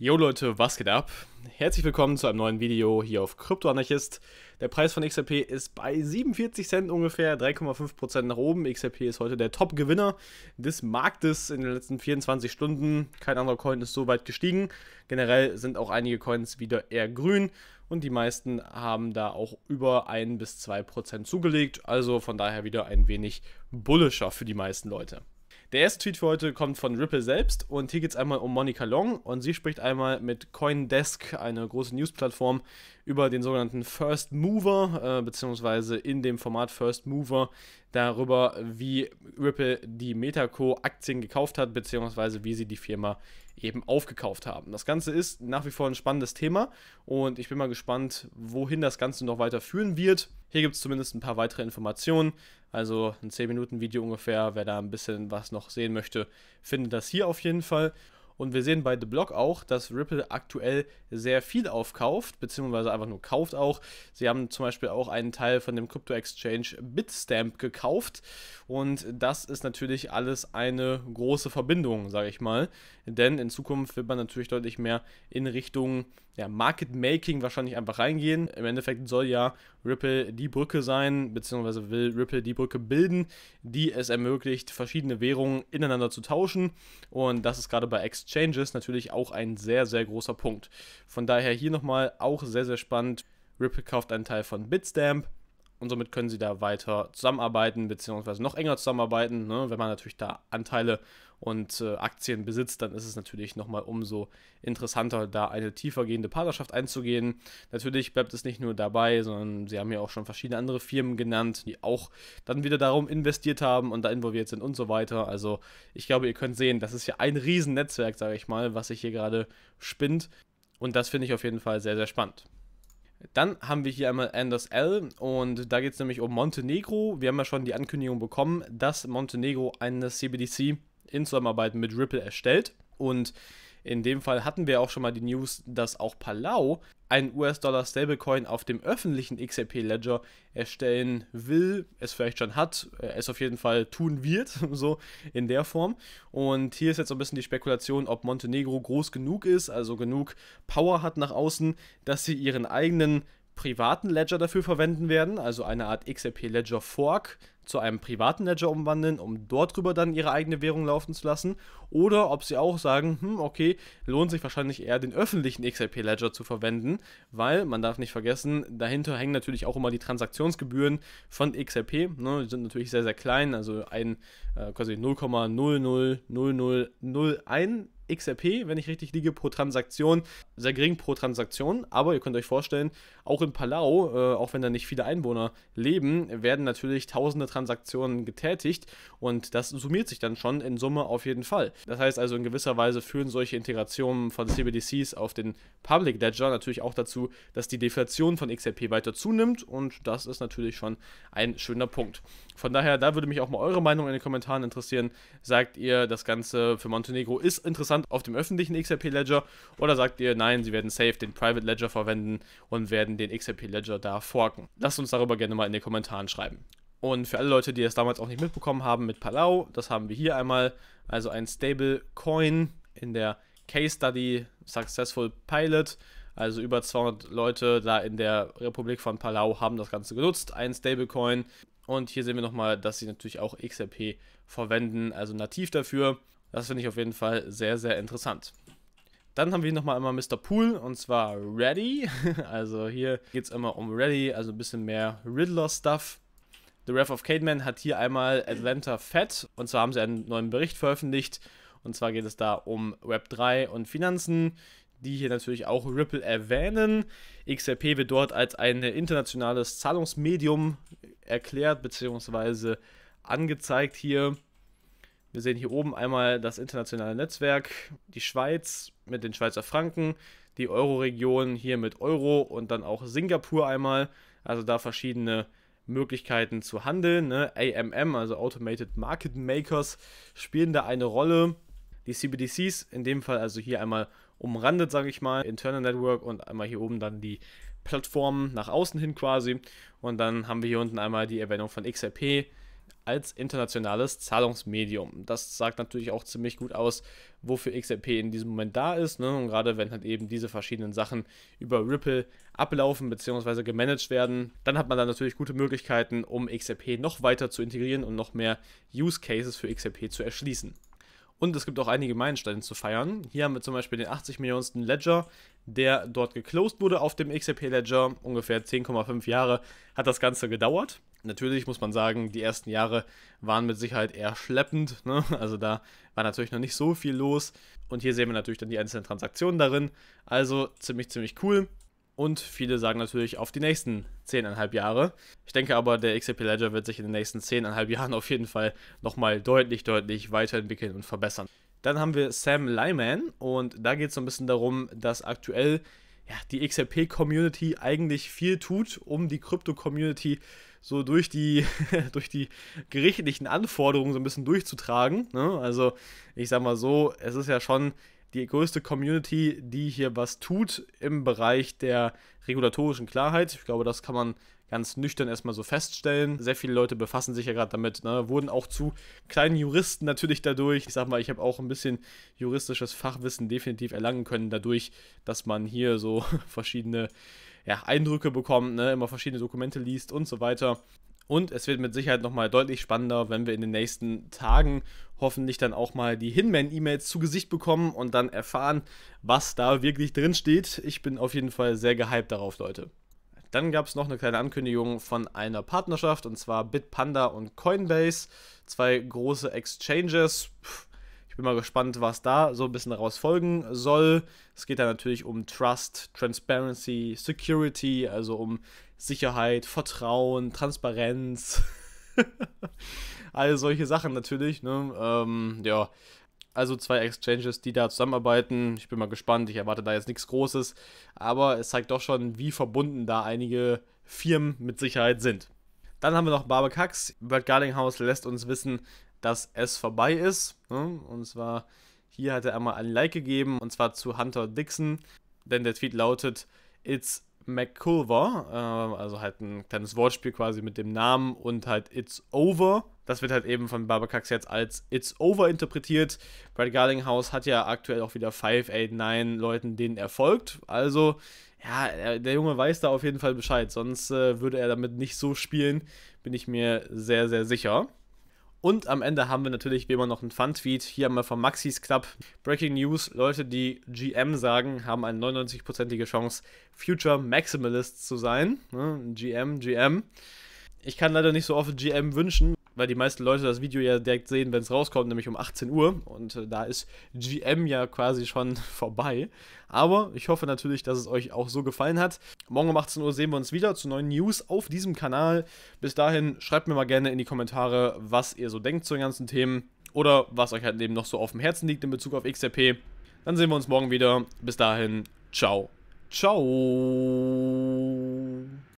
Jo Leute, was geht ab? Herzlich willkommen zu einem neuen Video hier auf Kryptoanarchist. Der Preis von XRP ist bei 47 Cent ungefähr, 3,5% nach oben. XRP ist heute der Top-Gewinner des Marktes in den letzten 24 Stunden. Kein anderer Coin ist so weit gestiegen. Generell sind auch einige Coins wieder eher grün und die meisten haben da auch über 1 bis 2% zugelegt. Also von daher wieder ein wenig bullischer für die meisten Leute. Der erste Tweet für heute kommt von Ripple selbst und hier geht es einmal um Monica Long und sie spricht einmal mit Coindesk, eine große News-Plattform, über den sogenannten First Mover, äh, beziehungsweise in dem Format First Mover darüber, wie Ripple die Metaco-Aktien gekauft hat, beziehungsweise wie sie die Firma eben aufgekauft haben. Das Ganze ist nach wie vor ein spannendes Thema und ich bin mal gespannt, wohin das Ganze noch weiter führen wird. Hier gibt es zumindest ein paar weitere Informationen, also ein 10-Minuten-Video ungefähr. Wer da ein bisschen was noch sehen möchte, findet das hier auf jeden Fall. Und wir sehen bei The Block auch, dass Ripple aktuell sehr viel aufkauft, beziehungsweise einfach nur kauft auch. Sie haben zum Beispiel auch einen Teil von dem Crypto-Exchange Bitstamp gekauft. Und das ist natürlich alles eine große Verbindung, sage ich mal. Denn in Zukunft wird man natürlich deutlich mehr in Richtung ja, Market Making wahrscheinlich einfach reingehen. Im Endeffekt soll ja Ripple die Brücke sein, beziehungsweise will Ripple die Brücke bilden, die es ermöglicht, verschiedene Währungen ineinander zu tauschen. Und das ist gerade bei Exchanges natürlich auch ein sehr, sehr großer Punkt. Von daher hier nochmal auch sehr, sehr spannend. Ripple kauft einen Teil von Bitstamp und somit können sie da weiter zusammenarbeiten, beziehungsweise noch enger zusammenarbeiten. Ne? Wenn man natürlich da Anteile und äh, Aktien besitzt, dann ist es natürlich nochmal umso interessanter, da eine tiefergehende Partnerschaft einzugehen. Natürlich bleibt es nicht nur dabei, sondern sie haben ja auch schon verschiedene andere Firmen genannt, die auch dann wieder darum investiert haben und da involviert sind und so weiter. Also ich glaube, ihr könnt sehen, das ist ja ein Riesennetzwerk, sage ich mal, was sich hier gerade spinnt. Und das finde ich auf jeden Fall sehr, sehr spannend. Dann haben wir hier einmal Anders L. Und da geht es nämlich um Montenegro. Wir haben ja schon die Ankündigung bekommen, dass Montenegro eine CBDC in Zusammenarbeit mit Ripple erstellt. Und in dem Fall hatten wir auch schon mal die News, dass auch Palau ein US-Dollar-Stablecoin auf dem öffentlichen XRP-Ledger erstellen will, es vielleicht schon hat, äh, es auf jeden Fall tun wird, so in der Form. Und hier ist jetzt so ein bisschen die Spekulation, ob Montenegro groß genug ist, also genug Power hat nach außen, dass sie ihren eigenen privaten Ledger dafür verwenden werden, also eine Art XRP Ledger Fork zu einem privaten Ledger umwandeln, um dort drüber dann ihre eigene Währung laufen zu lassen, oder ob sie auch sagen, hm, okay, lohnt sich wahrscheinlich eher den öffentlichen XRP Ledger zu verwenden, weil man darf nicht vergessen, dahinter hängen natürlich auch immer die Transaktionsgebühren von XRP, ne, die sind natürlich sehr sehr klein, also ein äh, quasi 0,000001 XRP, wenn ich richtig liege, pro Transaktion. Sehr gering pro Transaktion, aber ihr könnt euch vorstellen, auch in Palau, äh, auch wenn da nicht viele Einwohner leben, werden natürlich tausende Transaktionen getätigt und das summiert sich dann schon in Summe auf jeden Fall. Das heißt also, in gewisser Weise führen solche Integrationen von CBDCs auf den Public Ledger natürlich auch dazu, dass die Deflation von XRP weiter zunimmt und das ist natürlich schon ein schöner Punkt. Von daher, da würde mich auch mal eure Meinung in den Kommentaren interessieren. Sagt ihr, das Ganze für Montenegro ist interessant? Bestand auf dem öffentlichen XRP Ledger oder sagt ihr, nein, sie werden safe den Private Ledger verwenden und werden den XRP Ledger da forken? Lasst uns darüber gerne mal in den Kommentaren schreiben. Und für alle Leute, die es damals auch nicht mitbekommen haben mit Palau, das haben wir hier einmal, also ein Stable Coin in der Case Study Successful Pilot. Also über 200 Leute da in der Republik von Palau haben das Ganze genutzt, ein Stablecoin. Und hier sehen wir nochmal, dass sie natürlich auch XRP verwenden, also nativ dafür. Das finde ich auf jeden Fall sehr, sehr interessant. Dann haben wir nochmal einmal Mr. Pool und zwar Ready. Also hier geht es immer um Ready, also ein bisschen mehr Riddler-Stuff. The Wrath of Cademan hat hier einmal Atlanta Fed und zwar haben sie einen neuen Bericht veröffentlicht. Und zwar geht es da um Web3 und Finanzen, die hier natürlich auch Ripple erwähnen. XRP wird dort als ein internationales Zahlungsmedium erklärt bzw. angezeigt hier. Wir sehen hier oben einmal das internationale Netzwerk, die Schweiz mit den Schweizer Franken, die Euro-Region hier mit Euro und dann auch Singapur einmal. Also da verschiedene Möglichkeiten zu handeln. Ne? AMM, also Automated Market Makers, spielen da eine Rolle. Die CBDCs, in dem Fall also hier einmal umrandet, sage ich mal, Internal Network und einmal hier oben dann die Plattformen nach außen hin quasi. Und dann haben wir hier unten einmal die Erwähnung von XRP, als internationales Zahlungsmedium. Das sagt natürlich auch ziemlich gut aus, wofür XRP in diesem Moment da ist. Ne? Und gerade wenn halt eben diese verschiedenen Sachen über Ripple ablaufen bzw. gemanagt werden, dann hat man da natürlich gute Möglichkeiten, um XRP noch weiter zu integrieren und noch mehr Use Cases für XRP zu erschließen. Und es gibt auch einige Meilensteine zu feiern. Hier haben wir zum Beispiel den 80 Millionensten Ledger, der dort geclosed wurde auf dem XRP Ledger. Ungefähr 10,5 Jahre hat das Ganze gedauert. Natürlich muss man sagen, die ersten Jahre waren mit Sicherheit eher schleppend. Ne? Also da war natürlich noch nicht so viel los. Und hier sehen wir natürlich dann die einzelnen Transaktionen darin. Also ziemlich, ziemlich cool. Und viele sagen natürlich auf die nächsten 10,5 Jahre. Ich denke aber, der XRP Ledger wird sich in den nächsten 10,5 Jahren auf jeden Fall nochmal deutlich, deutlich weiterentwickeln und verbessern. Dann haben wir Sam Lyman und da geht es so ein bisschen darum, dass aktuell ja, die XRP-Community eigentlich viel tut, um die Krypto-Community so durch die, durch die gerichtlichen Anforderungen so ein bisschen durchzutragen. Ne? Also ich sag mal so, es ist ja schon die größte Community, die hier was tut im Bereich der regulatorischen Klarheit. Ich glaube, das kann man ganz nüchtern erstmal so feststellen. Sehr viele Leute befassen sich ja gerade damit, ne? wurden auch zu kleinen Juristen natürlich dadurch. Ich sag mal, ich habe auch ein bisschen juristisches Fachwissen definitiv erlangen können, dadurch, dass man hier so verschiedene ja, Eindrücke bekommt, ne? immer verschiedene Dokumente liest und so weiter. Und es wird mit Sicherheit nochmal deutlich spannender, wenn wir in den nächsten Tagen hoffentlich dann auch mal die Hinman-E-Mails zu Gesicht bekommen und dann erfahren, was da wirklich drin steht. Ich bin auf jeden Fall sehr gehypt darauf, Leute. Dann gab es noch eine kleine Ankündigung von einer Partnerschaft und zwar Bitpanda und Coinbase, zwei große Exchanges. Ich bin mal gespannt, was da so ein bisschen daraus folgen soll. Es geht da natürlich um Trust, Transparency, Security, also um Sicherheit, Vertrauen, Transparenz. All solche Sachen natürlich. Ne? Ähm, ja, also zwei Exchanges, die da zusammenarbeiten. Ich bin mal gespannt. Ich erwarte da jetzt nichts Großes. Aber es zeigt doch schon, wie verbunden da einige Firmen mit Sicherheit sind. Dann haben wir noch Barbe Kax. Brad Garlinghouse lässt uns wissen, dass es vorbei ist. Ne? Und zwar, hier hat er einmal ein Like gegeben. Und zwar zu Hunter Dixon. Denn der Tweet lautet: It's McCulver, äh, also halt ein kleines Wortspiel quasi mit dem Namen und halt It's Over. Das wird halt eben von Barbacax jetzt als It's Over interpretiert. Brad Garlinghouse hat ja aktuell auch wieder 5, 8, 9 Leuten, denen er folgt. Also, ja, der Junge weiß da auf jeden Fall Bescheid. Sonst äh, würde er damit nicht so spielen, bin ich mir sehr, sehr sicher. Und am Ende haben wir natürlich wie immer noch einen Fun-Tweet. Hier haben wir vom Maxis Club. Breaking News: Leute, die GM sagen, haben eine 99%ige Chance, Future Maximalists zu sein. GM, GM. Ich kann leider nicht so oft GM wünschen, weil die meisten Leute das Video ja direkt sehen, wenn es rauskommt, nämlich um 18 Uhr. Und äh, da ist GM ja quasi schon vorbei. Aber ich hoffe natürlich, dass es euch auch so gefallen hat. Morgen um 18 Uhr sehen wir uns wieder zu neuen News auf diesem Kanal. Bis dahin schreibt mir mal gerne in die Kommentare, was ihr so denkt zu den ganzen Themen. Oder was euch halt eben noch so auf dem Herzen liegt in Bezug auf XRP. Dann sehen wir uns morgen wieder. Bis dahin, ciao. Ciao.